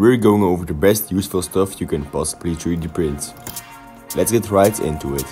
we're going over the best useful stuff you can possibly 3D print. Let's get right into it.